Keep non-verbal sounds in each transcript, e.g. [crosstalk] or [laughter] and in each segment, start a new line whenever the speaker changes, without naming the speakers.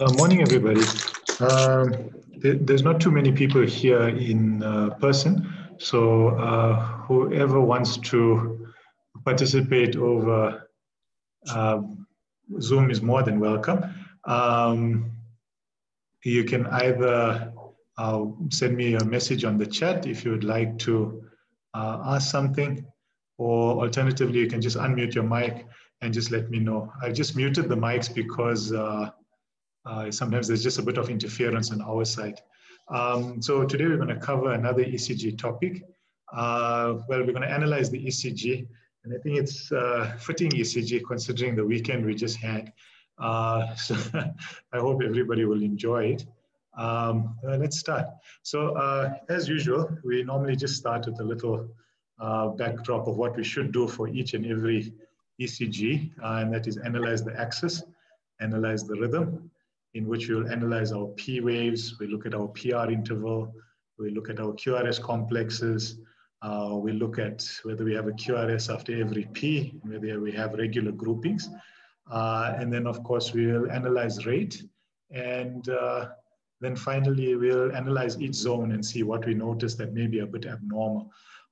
Uh, morning, everybody. Um, there, there's not too many people here in uh, person, so uh, whoever wants to participate over um, Zoom is more than welcome. Um, you can either uh, send me a message on the chat if you would like to uh, ask something, or alternatively, you can just unmute your mic and just let me know. I've just muted the mics because uh, sometimes there's just a bit of interference on our side. Um, so today we're going to cover another ECG topic. Uh, well, we're going to analyze the ECG, and I think it's uh, fitting ECG considering the weekend we just had. Uh, [laughs] so I hope everybody will enjoy it. Um, uh, let's start. So uh, as usual, we normally just start with a little backdrop of what we should do for each and every ECG, and that is analyze the axis, analyze the rhythm, in which we'll analyze our P waves, we look at our PR interval, we look at our QRS complexes, uh, we look at whether we have a QRS after every P, whether we have regular groupings. Uh, and then of course we'll analyze rate. And uh, then finally we'll analyze each zone and see what we notice that may be a bit abnormal.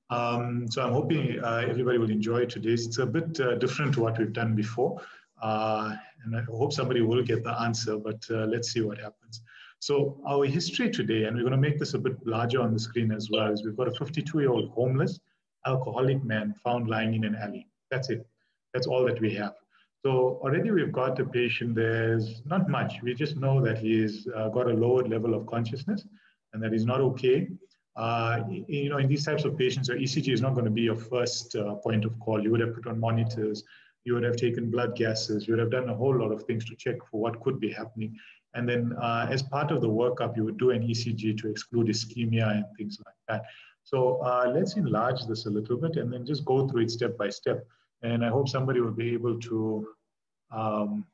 Um, so I'm hoping uh, everybody will enjoy today's. It's a bit uh, different to what we've done before. Uh, and I hope somebody will get the answer, but uh, let's see what happens. So our history today, and we're going to make this a bit larger on the screen as well, is we've got a 52-year-old homeless alcoholic man found lying in an alley. That's it. That's all that we have. So already we've got a patient, there's not much. We just know that he's uh, got a lowered level of consciousness and that he's not okay. Uh, you know, in these types of patients, your ECG is not going to be your first uh, point of call. You would have put on monitors, you would have taken blood gases, you would have done a whole lot of things to check for what could be happening. And then uh, as part of the workup, you would do an ECG to exclude ischemia and things like that. So uh, let's enlarge this a little bit and then just go through it step by step. And I hope somebody will be able to um,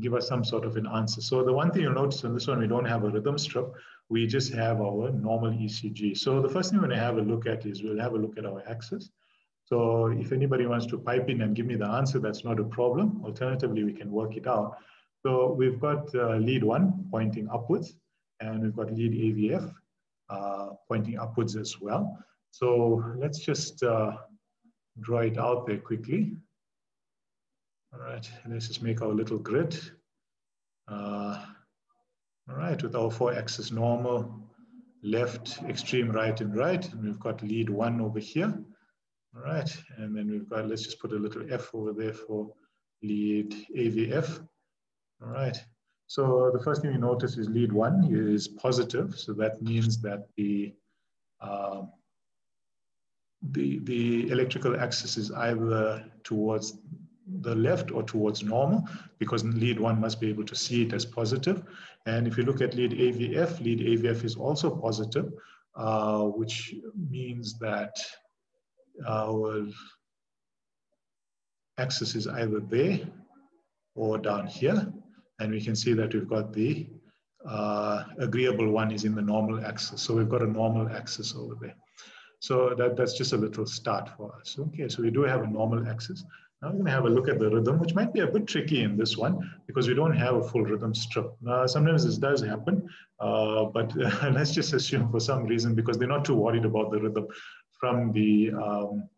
give us some sort of an answer. So the one thing you'll notice on this one, we don't have a rhythm strip. We just have our normal ECG. So the first thing we're gonna have a look at is we'll have a look at our axis. So if anybody wants to pipe in and give me the answer, that's not a problem. Alternatively, we can work it out. So we've got uh, lead one pointing upwards, and we've got lead AVF uh, pointing upwards as well. So let's just uh, draw it out there quickly. All right, let's just make our little grid. Uh, all right, with our four axis normal, left, extreme right and right. And we've got lead one over here. All right, and then we've got, let's just put a little F over there for lead AVF. All right, so the first thing you notice is lead one is positive. So that means that the, uh, the, the electrical axis is either towards the left or towards normal because lead one must be able to see it as positive. And if you look at lead AVF, lead AVF is also positive, uh, which means that our axis is either there or down here. And we can see that we've got the uh, agreeable one is in the normal axis. So we've got a normal axis over there. So that, that's just a little start for us. Okay, so we do have a normal axis. Now we're going to have a look at the rhythm, which might be a bit tricky in this one because we don't have a full rhythm strip. Sometimes this does happen, uh, but [laughs] let's just assume for some reason because they're not too worried about the rhythm from the um,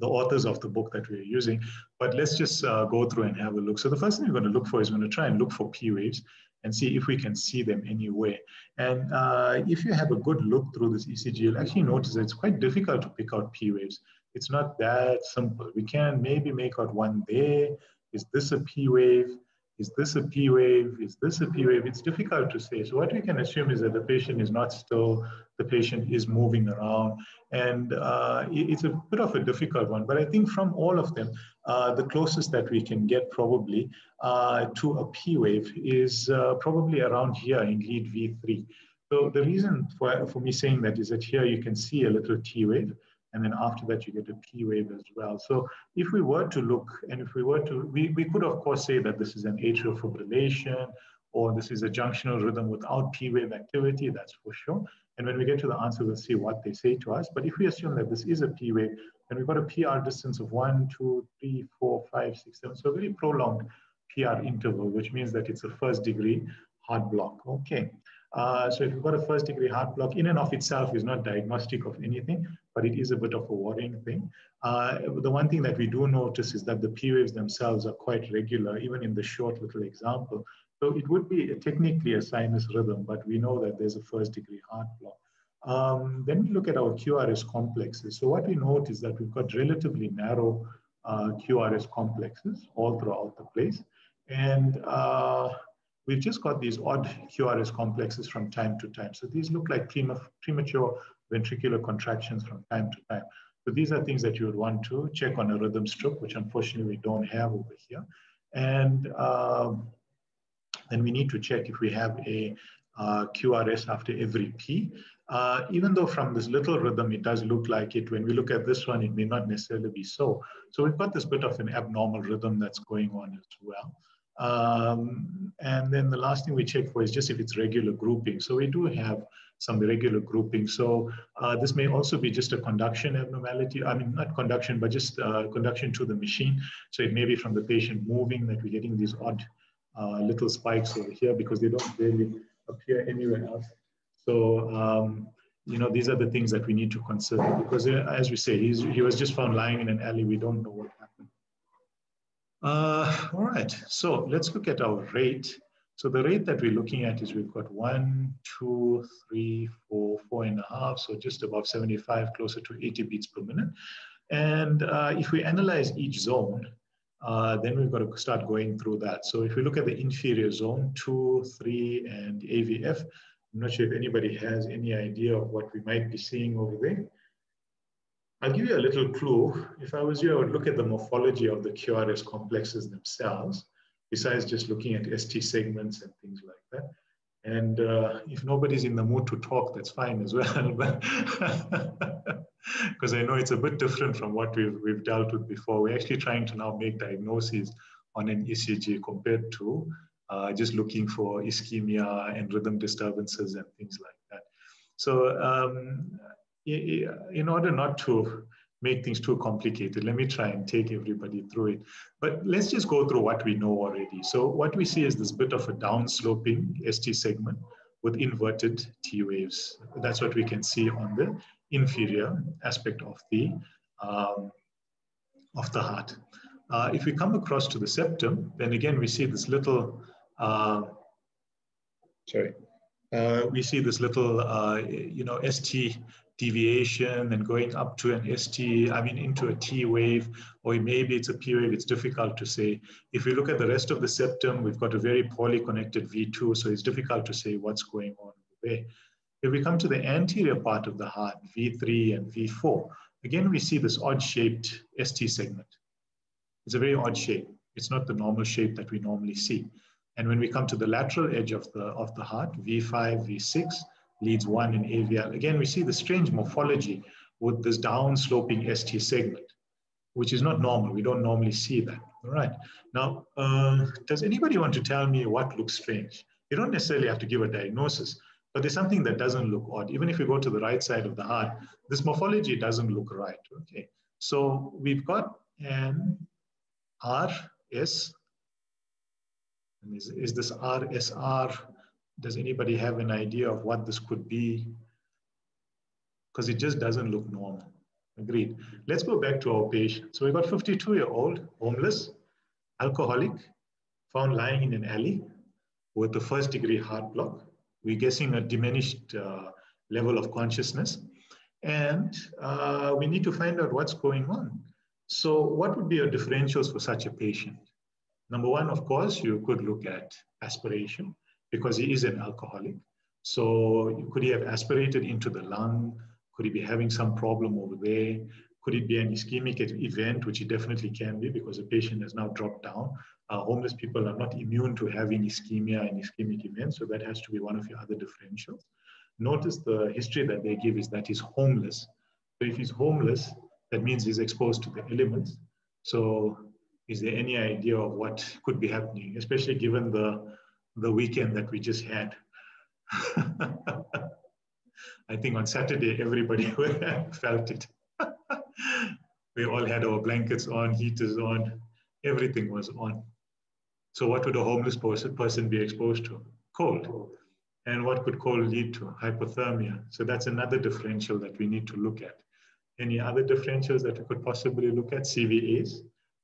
the authors of the book that we're using. But let's just uh, go through and have a look. So the first thing we're going to look for is we're going to try and look for P waves and see if we can see them anywhere. And uh, if you have a good look through this ECG, you'll actually notice that it's quite difficult to pick out P waves. It's not that simple. We can maybe make out one there. Is this a P wave? Is this a P wave? Is this a P wave? It's difficult to say. So what we can assume is that the patient is not still, the patient is moving around. And uh, it's a bit of a difficult one. But I think from all of them, uh, the closest that we can get probably uh, to a P wave is uh, probably around here in lead V3. So the reason for, for me saying that is that here you can see a little T wave. And then after that, you get a P wave as well. So if we were to look, and if we were to, we, we could of course say that this is an atrial fibrillation, or this is a junctional rhythm without P wave activity, that's for sure. And when we get to the answer, we'll see what they say to us. But if we assume that this is a P wave, then we've got a PR distance of one, two, three, four, five, six, seven. So a very prolonged PR interval, which means that it's a first degree heart block. Okay. Uh, so if you've got a first degree heart block, in and of itself is not diagnostic of anything, but it is a bit of a worrying thing. Uh, the one thing that we do notice is that the P waves themselves are quite regular, even in the short little example. So it would be technically a sinus rhythm, but we know that there's a first degree heart block. Um, then we look at our QRS complexes. So what we note is that we've got relatively narrow uh, QRS complexes all throughout the place. And uh, we've just got these odd QRS complexes from time to time. So these look like premature ventricular contractions from time to time. So these are things that you would want to check on a rhythm strip, which unfortunately we don't have over here. And um, then we need to check if we have a uh, QRS after every P. Uh, even though from this little rhythm, it does look like it, when we look at this one, it may not necessarily be so. So we've got this bit of an abnormal rhythm that's going on as well. Um, and then the last thing we check for is just if it's regular grouping. So we do have some regular grouping. So uh, this may also be just a conduction abnormality. I mean, not conduction, but just uh, conduction to the machine. So it may be from the patient moving that we're getting these odd uh, little spikes over here because they don't really appear anywhere else. So, um, you know, these are the things that we need to consider because uh, as we say, he was just found lying in an alley. We don't know what happened. Uh, all right, so let's look at our rate. So the rate that we're looking at is we've got one, two, three, four, four and a half, so just above 75, closer to 80 beats per minute. And uh, if we analyze each zone, uh, then we've got to start going through that. So if we look at the inferior zone, two, three, and AVF, I'm not sure if anybody has any idea of what we might be seeing over there. I'll give you a little clue. If I was you, I would look at the morphology of the QRS complexes themselves, besides just looking at ST segments and things like that. And uh, if nobody's in the mood to talk, that's fine as well. [laughs] Because [laughs] I know it's a bit different from what we've, we've dealt with before. We're actually trying to now make diagnoses on an ECG compared to uh, just looking for ischemia and rhythm disturbances and things like that. So um, in order not to make things too complicated, let me try and take everybody through it. But let's just go through what we know already. So what we see is this bit of a downsloping ST segment with inverted T waves. That's what we can see on the inferior aspect of the, um, of the heart. Uh, if we come across to the septum, then again, we see this little uh, sorry, uh, we see this little, uh, you know, ST deviation and going up to an ST, I mean, into a T wave, or maybe it's a P wave, it's difficult to say. If we look at the rest of the septum, we've got a very poorly connected V2, so it's difficult to say what's going on there. If we come to the anterior part of the heart, V3 and V4, again, we see this odd shaped ST segment. It's a very odd shape. It's not the normal shape that we normally see. And when we come to the lateral edge of the, of the heart, V5, V6, leads one in AVL. Again, we see the strange morphology with this down sloping ST segment, which is not normal. We don't normally see that. All right. Now, uh, does anybody want to tell me what looks strange? You don't necessarily have to give a diagnosis, but there's something that doesn't look odd. Even if we go to the right side of the heart, this morphology doesn't look right. Okay. So we've got an RS and is, is this RSR? Does anybody have an idea of what this could be? Because it just doesn't look normal. Agreed. Let's go back to our patient. So we got 52 year old, homeless, alcoholic, found lying in an alley with a first degree heart block. We're guessing a diminished uh, level of consciousness. And uh, we need to find out what's going on. So what would be your differentials for such a patient? Number one, of course, you could look at aspiration because he is an alcoholic. So could he have aspirated into the lung? Could he be having some problem over there? Could it be an ischemic event, which it definitely can be because the patient has now dropped down. Uh, homeless people are not immune to having ischemia and ischemic events, so that has to be one of your other differentials. Notice the history that they give is that he's homeless. So if he's homeless, that means he's exposed to the elements. So is there any idea of what could be happening, especially given the, the weekend that we just had? [laughs] I think on Saturday, everybody [laughs] felt it. [laughs] we all had our blankets on, heaters on, everything was on. So what would a homeless person, be exposed to? cold. And what could cold lead to? Hypothermia. So that's another differential that we need to look at. Any other differentials that we could possibly look at? CVAs,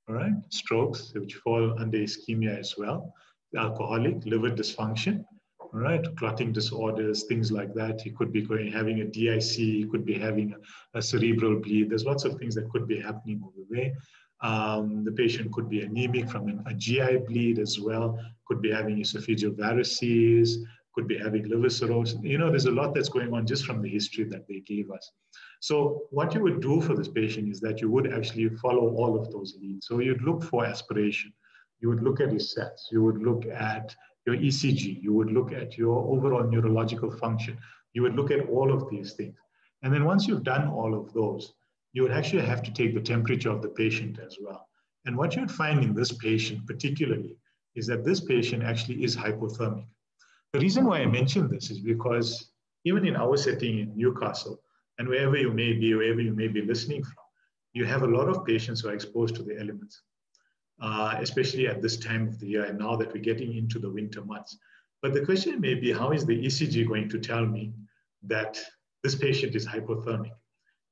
all right, strokes, which fall under ischemia as well, alcoholic, liver dysfunction, right, clotting disorders, things like that. He could be going having a DIC, he could be having a, a cerebral bleed. There's lots of things that could be happening over there. Um, the patient could be anemic from an, a GI bleed as well, could be having esophageal varices, could be having liver cirrhosis. You know, there's a lot that's going on just from the history that they gave us. So what you would do for this patient is that you would actually follow all of those leads. So you'd look for aspiration. You would look at his sets. You would look at your ECG. You would look at your overall neurological function. You would look at all of these things. And then once you've done all of those, you would actually have to take the temperature of the patient as well. And what you'd find in this patient particularly is that this patient actually is hypothermic. The reason why I mention this is because even in our setting in Newcastle, and wherever you may be, wherever you may be listening from, you have a lot of patients who are exposed to the elements, uh, especially at this time of the year and now that we're getting into the winter months. But the question may be, how is the ECG going to tell me that this patient is hypothermic?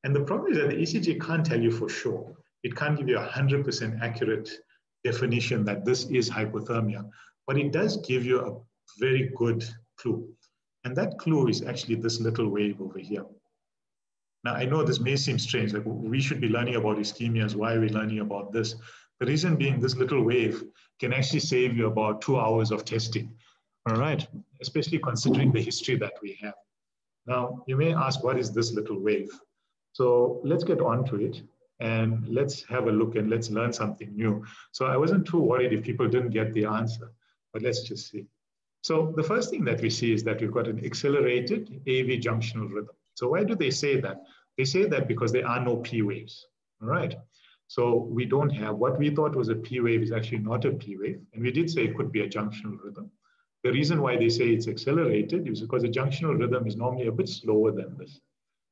And the problem is that the ECG can't tell you for sure. It can't give you a 100% accurate definition that this is hypothermia, but it does give you a very good clue. And that clue is actually this little wave over here. Now, I know this may seem strange, like we should be learning about ischemias. Why are we learning about this? The reason being this little wave can actually save you about two hours of testing, all right? Especially considering the history that we have. Now, you may ask, what is this little wave? So let's get on to it and let's have a look and let's learn something new. So I wasn't too worried if people didn't get the answer, but let's just see. So the first thing that we see is that we've got an accelerated AV junctional rhythm. So why do they say that? They say that because there are no P waves, all right? So we don't have, what we thought was a P wave is actually not a P wave. And we did say it could be a junctional rhythm. The reason why they say it's accelerated is because a junctional rhythm is normally a bit slower than this.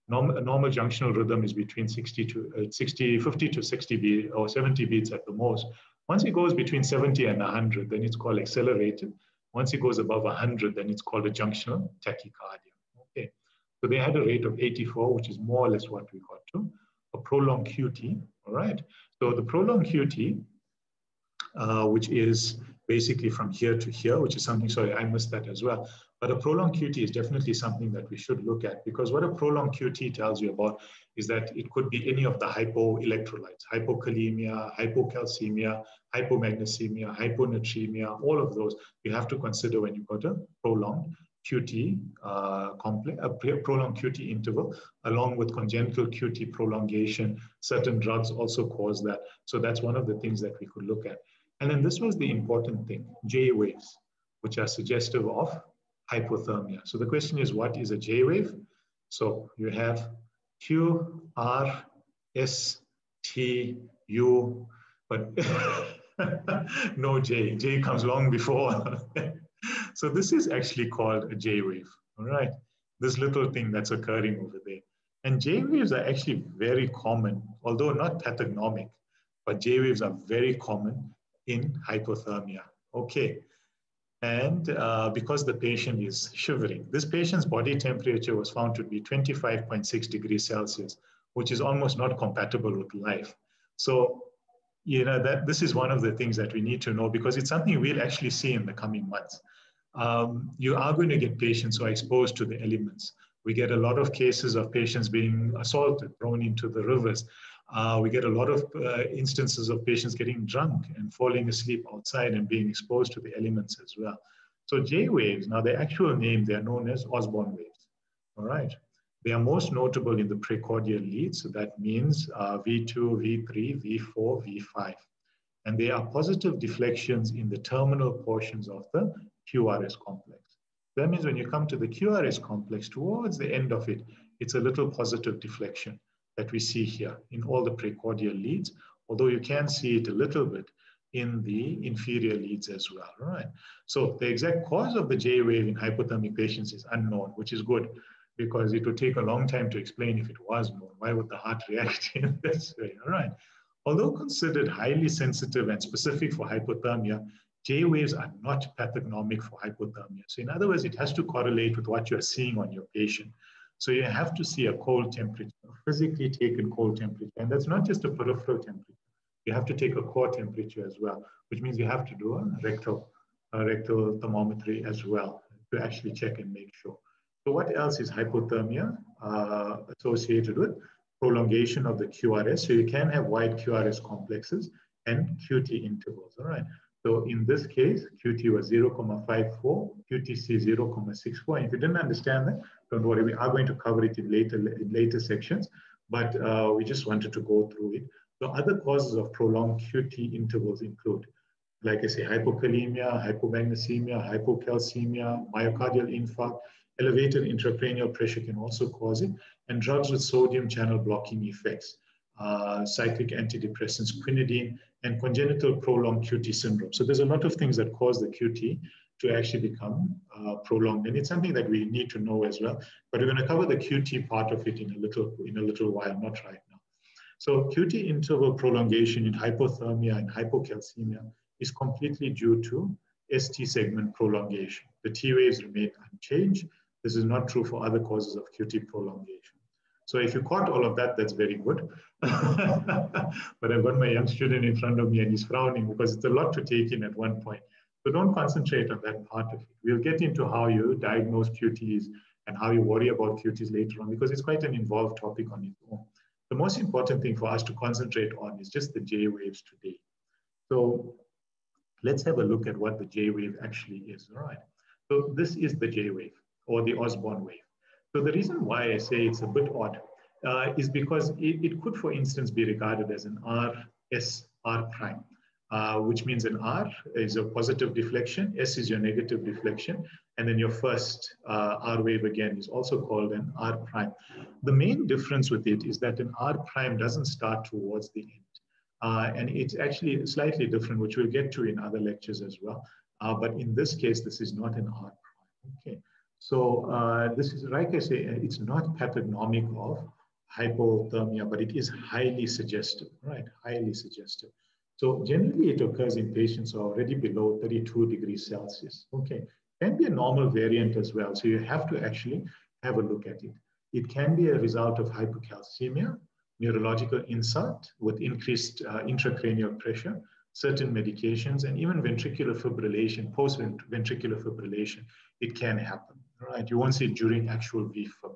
Normal, a normal junctional rhythm is between 60 to uh, 60, 50 to 60 beat or 70 beats at the most. Once it goes between 70 and 100, then it's called accelerated. Once it goes above 100, then it's called a junctional tachycardia. Okay, so they had a rate of 84, which is more or less what we got to, a prolonged QT. All right, so the prolonged QT, uh, which is basically from here to here, which is something, sorry, I missed that as well. But a prolonged QT is definitely something that we should look at because what a prolonged QT tells you about is that it could be any of the hypoelectrolytes, hypokalemia, hypocalcemia, hypomagnesemia, hyponatremia, all of those you have to consider when you've got a prolonged QT uh, complex, a prolonged QT interval, along with congenital QT prolongation. Certain drugs also cause that. So that's one of the things that we could look at. And then this was the important thing, J waves, which are suggestive of hypothermia. So the question is, what is a J wave? So you have Q, R, S, T, U, but [laughs] no J. J comes long before. [laughs] so this is actually called a J wave, all right? This little thing that's occurring over there. And J waves are actually very common, although not pathognomic, but J waves are very common in hypothermia. Okay, and uh, because the patient is shivering. This patient's body temperature was found to be 25.6 degrees Celsius, which is almost not compatible with life. So, you know, that this is one of the things that we need to know because it's something we'll actually see in the coming months. Um, you are going to get patients who are exposed to the elements. We get a lot of cases of patients being assaulted, thrown into the rivers. Uh, we get a lot of uh, instances of patients getting drunk and falling asleep outside and being exposed to the elements as well. So J waves, now the actual name, they're known as Osborne waves. All right. They are most notable in the precordial leads. So that means uh, V2, V3, V4, V5. And they are positive deflections in the terminal portions of the QRS complex. That means when you come to the QRS complex, towards the end of it, it's a little positive deflection that we see here in all the precordial leads, although you can see it a little bit in the inferior leads as well, right? So the exact cause of the J wave in hypothermic patients is unknown, which is good because it would take a long time to explain if it was known. Why would the heart react [laughs] in this way, all right? Although considered highly sensitive and specific for hypothermia, J waves are not pathognomic for hypothermia. So in other words, it has to correlate with what you're seeing on your patient. So you have to see a cold temperature, physically taken cold temperature. And that's not just a peripheral temperature. You have to take a core temperature as well, which means you have to do a rectal, a rectal thermometry as well to actually check and make sure. So what else is hypothermia uh, associated with? Prolongation of the QRS. So you can have wide QRS complexes and QT intervals, all right? So in this case, QT was 0.54, QTC 0.64. And if you didn't understand that, don't worry, we are going to cover it in later, in later sections, but uh, we just wanted to go through it. So other causes of prolonged QT intervals include, like I say, hypokalemia, hypomagnesemia, hypocalcemia, myocardial infarct, elevated intracranial pressure can also cause it, and drugs with sodium channel blocking effects, uh, cyclic antidepressants, quinidine, and congenital prolonged QT syndrome. So there's a lot of things that cause the QT to actually become uh, prolonged, and it's something that we need to know as well. But we're going to cover the QT part of it in a little in a little while, not right now. So QT interval prolongation in hypothermia and hypocalcemia is completely due to ST segment prolongation. The T waves remain unchanged. This is not true for other causes of QT prolongation. So if you caught all of that, that's very good. [laughs] but I've got my young student in front of me and he's frowning because it's a lot to take in at one point. So don't concentrate on that part of it. We'll get into how you diagnose QTs and how you worry about QTs later on because it's quite an involved topic on its own. The most important thing for us to concentrate on is just the J waves today. So let's have a look at what the J wave actually is. All right. So this is the J wave or the Osborne wave. So the reason why I say it's a bit odd uh, is because it, it, could, for instance, be regarded as an RS R prime, uh, which means an R is a positive deflection, S is your negative deflection, and then your first uh, R wave again is also called an R prime. The main difference with it is that an R prime doesn't start towards the end. Uh, and it's actually slightly different, which we'll get to in other lectures as well. Uh, but in this case, this is not an R prime. Okay. So uh, this is, like I say, it's not pathognomic of hypothermia, but it is highly suggestive, right? Highly suggestive. So generally it occurs in patients already below 32 degrees Celsius. Okay, can be a normal variant as well. So you have to actually have a look at it. It can be a result of hypocalcemia, neurological insult with increased uh, intracranial pressure, certain medications, and even ventricular fibrillation, post-ventricular fibrillation, it can happen, right? You won't see it during actual VFib.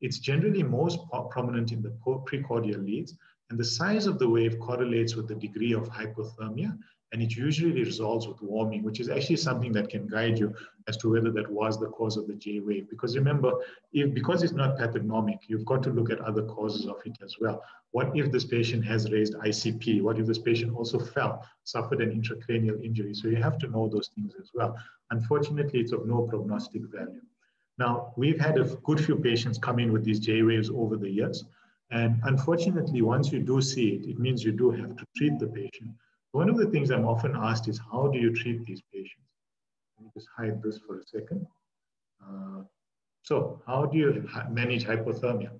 It's generally most prominent in the precordial leads, and the size of the wave correlates with the degree of hypothermia, and it usually resolves with warming, which is actually something that can guide you as to whether that was the cause of the J wave. Because remember, if because it's not pathognomic, you've got to look at other causes of it as well. What if this patient has raised ICP? What if this patient also fell, suffered an intracranial injury? So you have to know those things as well. Unfortunately, it's of no prognostic value. Now, we've had a good few patients come in with these J waves over the years. And unfortunately, once you do see it, it means you do have to treat the patient. One of the things I'm often asked is, how do you treat these patients? Let me just hide this for a second. Uh, so how do you manage hypothermia?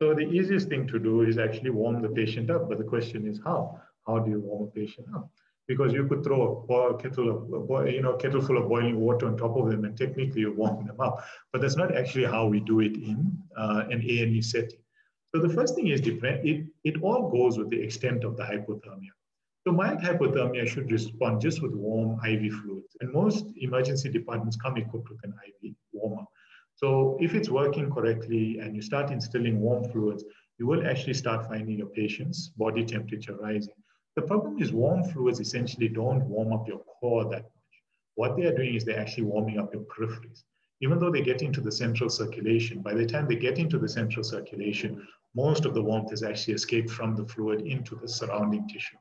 So the easiest thing to do is actually warm the patient up. But the question is how? How do you warm a patient up? because you could throw a kettle of you know kettle full of boiling water on top of them and technically you warm them up but that's not actually how we do it in uh, an A&E setting so the first thing is different it, it all goes with the extent of the hypothermia so mild hypothermia should respond just with warm IV fluids and most emergency departments come equipped with an IV warmer so if it's working correctly and you start instilling warm fluids you will actually start finding your patient's body temperature rising the problem is warm fluids essentially don't warm up your core that much. What they are doing is they're actually warming up your peripheries. Even though they get into the central circulation, by the time they get into the central circulation, most of the warmth has actually escaped from the fluid into the surrounding tissue.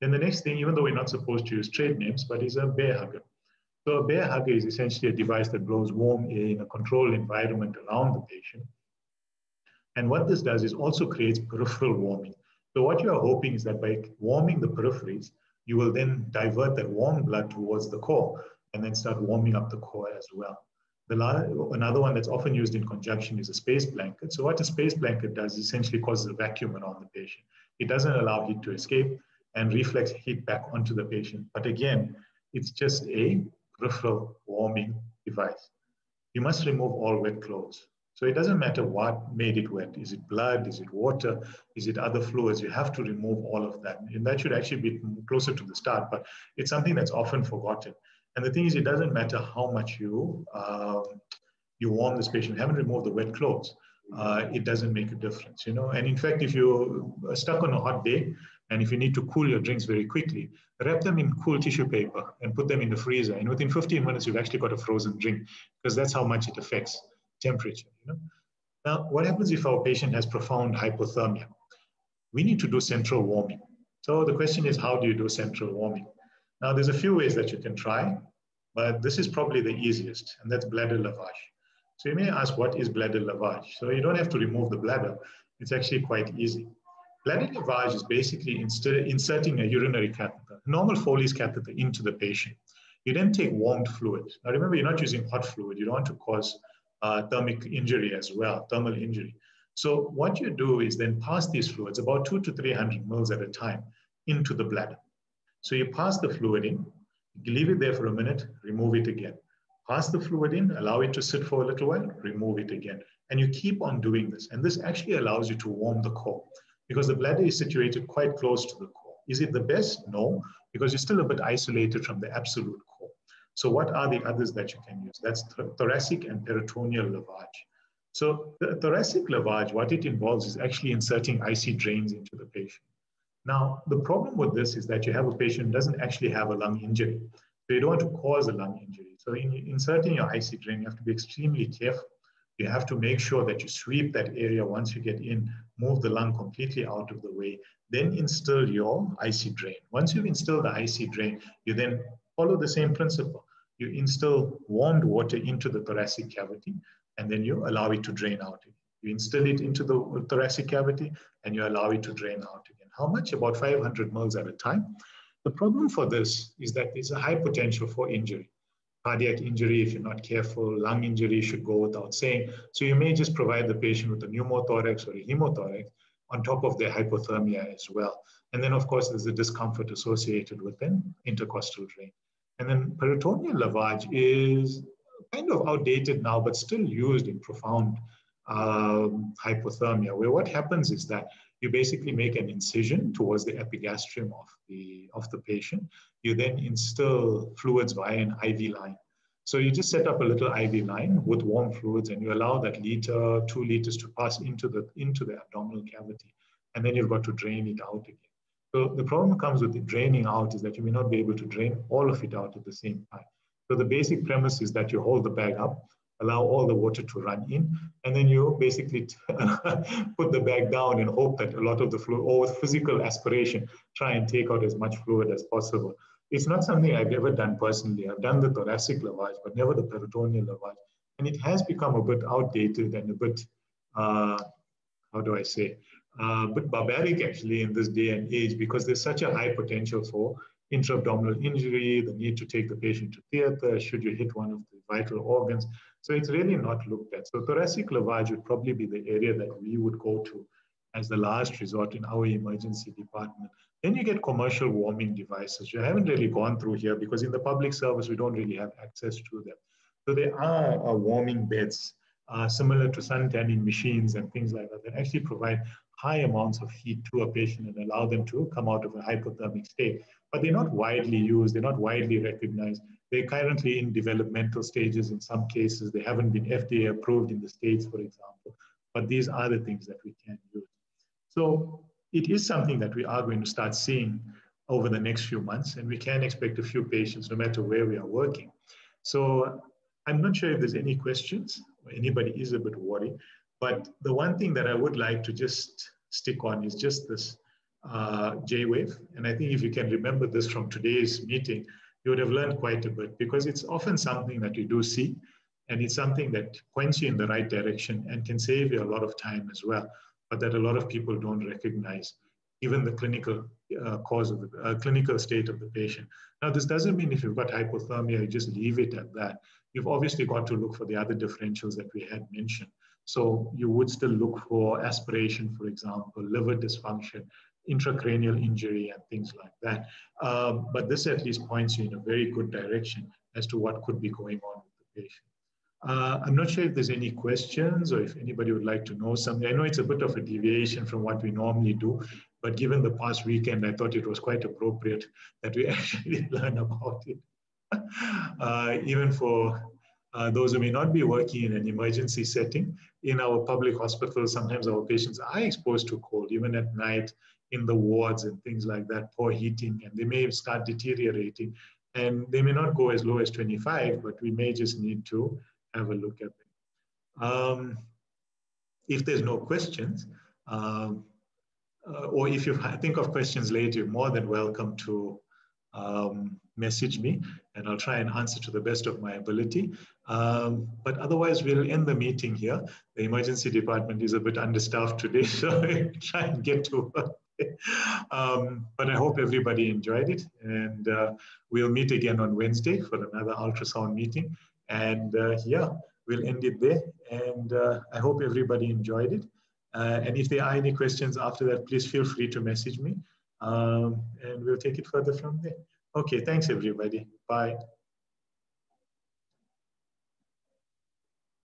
Then the next thing, even though we're not supposed to use trade names, but is a Bair Hugger. So a Bair Hugger is essentially a device that blows warm air in a controlled environment around the patient. And what this does is also creates peripheral warming. So what you are hoping is that by warming the peripheries, you will then divert that warm blood towards the core and then start warming up the core as well. The another one that's often used in conjunction is a space blanket. So what a space blanket does essentially causes a vacuum around the patient. It doesn't allow heat to escape and reflects heat back onto the patient. But again, it's just a peripheral warming device. You must remove all wet clothes. So it doesn't matter what made it wet. Is it blood? Is it water? Is it other fluids? You have to remove all of that. And that should actually be closer to the start, but it's something that's often forgotten. And the thing is, it doesn't matter how much you, um, you warm this patient. You haven't removed the wet clothes. Uh, it doesn't make a difference, you know. And in fact, if you're stuck on a hot day, and if you need to cool your drinks very quickly, wrap them in cool tissue paper and put them in the freezer. And within 15 minutes, you've actually got a frozen drink because that's how much it affects temperature. You know? Now, what happens if our patient has profound hypothermia? We need to do central warming. So the question is, how do you do central warming? Now, there's a few ways that you can try, but this is probably the easiest, and that's bladder lavage. So you may ask, what is bladder lavage? So you don't have to remove the bladder. It's actually quite easy. Bladder lavage is basically inserting a urinary catheter, normal Foley's catheter into the patient. You then take warmed fluid. Now remember, you're not using hot fluid. You don't want to cause uh, thermic injury as well, thermal injury. So what you do is then pass these fluids, about two to 300 mils at a time, into the bladder. So you pass the fluid in, leave it there for a minute, remove it again. Pass the fluid in, allow it to sit for a little while, remove it again. And you keep on doing this. And this actually allows you to warm the core because the bladder is situated quite close to the core. Is it the best? No, because you're still a bit isolated from the absolute core. So what are the others that you can use? That's thoracic and peritoneal lavage. So the thoracic lavage, what it involves is actually inserting IC drains into the patient. Now, the problem with this is that you have a patient who doesn't actually have a lung injury. So you don't want to cause a lung injury. So in inserting your IC drain, you have to be extremely careful. You have to make sure that you sweep that area once you get in, move the lung completely out of the way, then instill your IC drain. Once you've instilled the IC drain, you then follow the same principle. You instill warmed water into the thoracic cavity, and then you allow it to drain out. You instill it into the thoracic cavity, and you allow it to drain out again. How much? About 500 mils at a time. The problem for this is that there's a high potential for injury. Cardiac injury, if you're not careful, lung injury should go without saying. So you may just provide the patient with a pneumothorax or a hemothorax on top of their hypothermia as well. And then, of course, there's a discomfort associated with an intercostal drain. And then peritoneal lavage is kind of outdated now, but still used in profound um, hypothermia, where what happens is that you basically make an incision towards the epigastrium of the, of the patient. You then instill fluids via an IV line. So you just set up a little IV line with warm fluids and you allow that liter, two liters to pass into the, into the abdominal cavity. And then you've got to drain it out again. So the problem comes with the draining out is that you may not be able to drain all of it out at the same time. So the basic premise is that you hold the bag up, allow all the water to run in, and then you basically [laughs] put the bag down and hope that a lot of the fluid, or with physical aspiration, try and take out as much fluid as possible. It's not something I've ever done personally. I've done the thoracic lavage, but never the peritoneal lavage. And it has become a bit outdated and a bit, uh, how do I say, uh, but barbaric actually in this day and age because there's such a high potential for intra-abdominal injury, the need to take the patient to theater should you hit one of the vital organs. So it's really not looked at. So thoracic lavage would probably be the area that we would go to as the last resort in our emergency department. Then you get commercial warming devices. You haven't really gone through here because in the public service, we don't really have access to them. So there are uh, warming beds uh, similar to sun tanning machines and things like that that actually provide high amounts of heat to a patient and allow them to come out of a hypothermic state. But they're not widely used, they're not widely recognized. They're currently in developmental stages in some cases. They haven't been FDA approved in the States, for example. But these are the things that we can use. So it is something that we are going to start seeing over the next few months, and we can expect a few patients no matter where we are working. So I'm not sure if there's any questions or anybody is a bit worried. But the one thing that I would like to just stick on is just this uh, J-wave. And I think if you can remember this from today's meeting, you would have learned quite a bit because it's often something that you do see and it's something that points you in the right direction and can save you a lot of time as well, but that a lot of people don't recognize, even the clinical uh, cause of the uh, clinical state of the patient. Now, this doesn't mean if you've got hypothermia, you just leave it at that. You've obviously got to look for the other differentials that we had mentioned. So you would still look for aspiration, for example, liver dysfunction, intracranial injury and things like that. Um, but this at least points you in a very good direction as to what could be going on with the patient. Uh, I'm not sure if there's any questions or if anybody would like to know something. I know it's a bit of a deviation from what we normally do, but given the past weekend, I thought it was quite appropriate that we [laughs] actually learn about it. Uh, even for uh, those who may not be working in an emergency setting, in our public hospitals, sometimes our patients are exposed to cold, even at night in the wards and things like that, poor heating, and they may start deteriorating. And they may not go as low as 25, but we may just need to have a look at them. Um, if there's no questions, um, uh, or if you [laughs] think of questions later, you're more than welcome to um, message me and I'll try and answer to the best of my ability. Um, but otherwise, we'll end the meeting here. The emergency department is a bit understaffed today, [laughs] so [laughs] try and get to work. [laughs] um, but I hope everybody enjoyed it. And uh, we'll meet again on Wednesday for another ultrasound meeting. And uh, yeah, we'll end it there. And uh, I hope everybody enjoyed it. Uh, and if there are any questions after that, please feel free to message me. Um, and we'll take it further from there. Okay, thanks everybody. Bye.